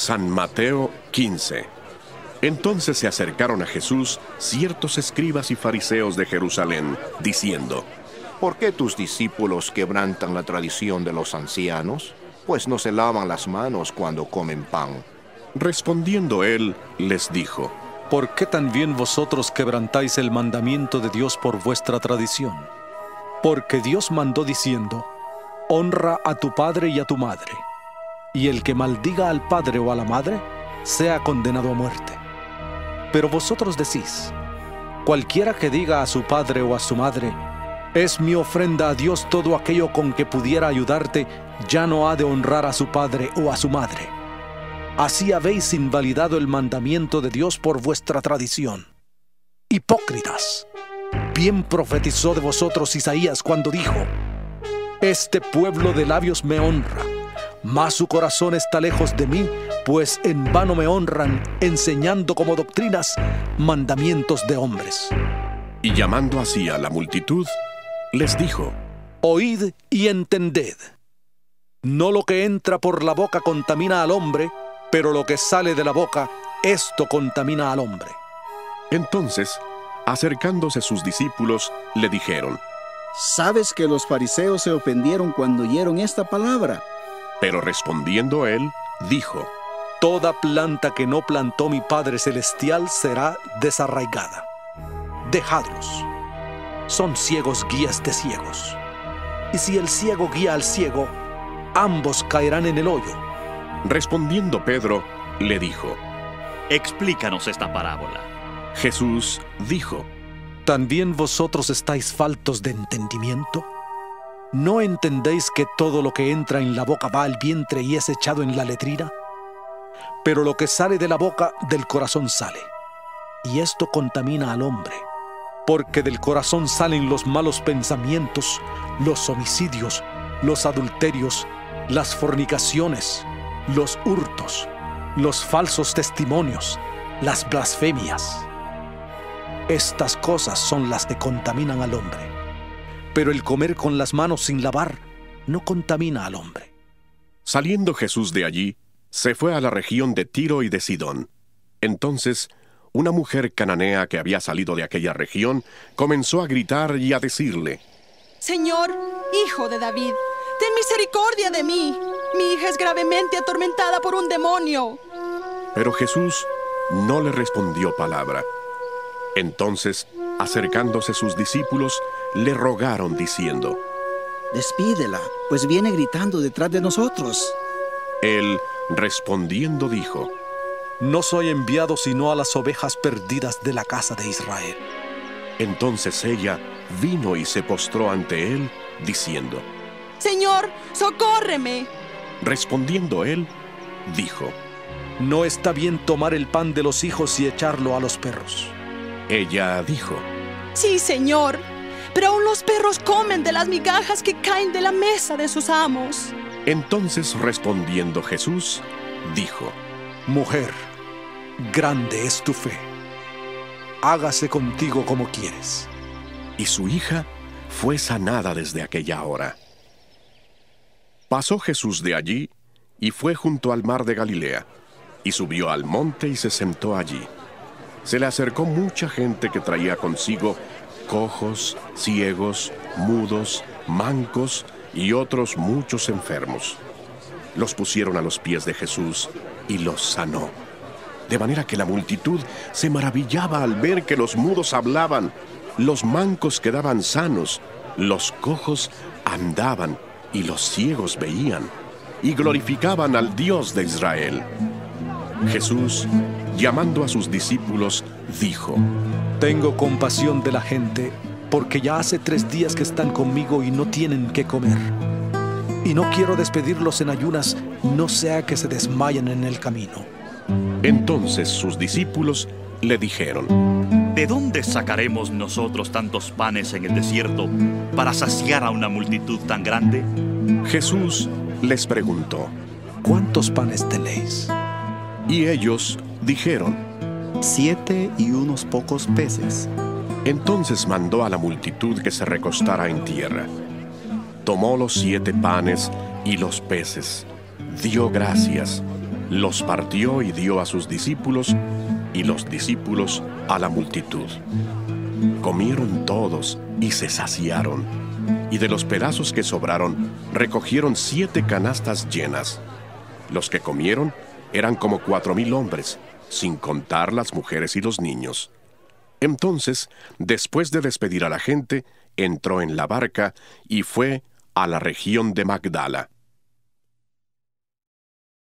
San Mateo 15 Entonces se acercaron a Jesús ciertos escribas y fariseos de Jerusalén, diciendo, ¿Por qué tus discípulos quebrantan la tradición de los ancianos? Pues no se lavan las manos cuando comen pan. Respondiendo él, les dijo, ¿Por qué también vosotros quebrantáis el mandamiento de Dios por vuestra tradición? Porque Dios mandó diciendo, Honra a tu padre y a tu madre, y el que maldiga al padre o a la madre, sea condenado a muerte. Pero vosotros decís, cualquiera que diga a su padre o a su madre, es mi ofrenda a Dios todo aquello con que pudiera ayudarte, ya no ha de honrar a su padre o a su madre. Así habéis invalidado el mandamiento de Dios por vuestra tradición. Hipócritas, bien profetizó de vosotros Isaías cuando dijo, Este pueblo de labios me honra, mas su corazón está lejos de mí, pues en vano me honran, enseñando como doctrinas mandamientos de hombres. Y llamando así a la multitud, les dijo, Oíd y entended. No lo que entra por la boca contamina al hombre, pero lo que sale de la boca, esto contamina al hombre. Entonces, acercándose sus discípulos, le dijeron, ¿Sabes que los fariseos se ofendieron cuando oyeron esta palabra? Pero respondiendo él, dijo, Toda planta que no plantó mi Padre Celestial será desarraigada. Dejadlos son ciegos guías de ciegos. Y si el ciego guía al ciego, ambos caerán en el hoyo. Respondiendo Pedro, le dijo, Explícanos esta parábola. Jesús dijo, ¿También vosotros estáis faltos de entendimiento? ¿No entendéis que todo lo que entra en la boca va al vientre y es echado en la letrina? Pero lo que sale de la boca del corazón sale, y esto contamina al hombre porque del corazón salen los malos pensamientos, los homicidios, los adulterios, las fornicaciones, los hurtos, los falsos testimonios, las blasfemias. Estas cosas son las que contaminan al hombre. Pero el comer con las manos sin lavar no contamina al hombre. Saliendo Jesús de allí, se fue a la región de Tiro y de Sidón. Entonces una mujer cananea que había salido de aquella región comenzó a gritar y a decirle, Señor, hijo de David, ten misericordia de mí. Mi hija es gravemente atormentada por un demonio. Pero Jesús no le respondió palabra. Entonces, acercándose sus discípulos, le rogaron diciendo, Despídela, pues viene gritando detrás de nosotros. Él, respondiendo, dijo, no soy enviado sino a las ovejas perdidas de la casa de Israel. Entonces ella vino y se postró ante él, diciendo, Señor, socórreme. Respondiendo él, dijo, No está bien tomar el pan de los hijos y echarlo a los perros. Ella dijo, Sí, Señor, pero aún los perros comen de las migajas que caen de la mesa de sus amos. Entonces respondiendo Jesús, dijo, Mujer, grande es tu fe. Hágase contigo como quieres. Y su hija fue sanada desde aquella hora. Pasó Jesús de allí y fue junto al mar de Galilea, y subió al monte y se sentó allí. Se le acercó mucha gente que traía consigo cojos, ciegos, mudos, mancos y otros muchos enfermos. Los pusieron a los pies de Jesús y los sanó de manera que la multitud se maravillaba al ver que los mudos hablaban, los mancos quedaban sanos, los cojos andaban y los ciegos veían, y glorificaban al Dios de Israel. Jesús, llamando a sus discípulos, dijo, Tengo compasión de la gente, porque ya hace tres días que están conmigo y no tienen qué comer. Y no quiero despedirlos en ayunas, no sea que se desmayen en el camino. Entonces sus discípulos le dijeron, ¿De dónde sacaremos nosotros tantos panes en el desierto para saciar a una multitud tan grande? Jesús les preguntó, ¿cuántos panes tenéis? Y ellos dijeron, siete y unos pocos peces. Entonces mandó a la multitud que se recostara en tierra. Tomó los siete panes y los peces, dio gracias los partió y dio a sus discípulos, y los discípulos a la multitud. Comieron todos y se saciaron, y de los pedazos que sobraron recogieron siete canastas llenas. Los que comieron eran como cuatro mil hombres, sin contar las mujeres y los niños. Entonces, después de despedir a la gente, entró en la barca y fue a la región de Magdala.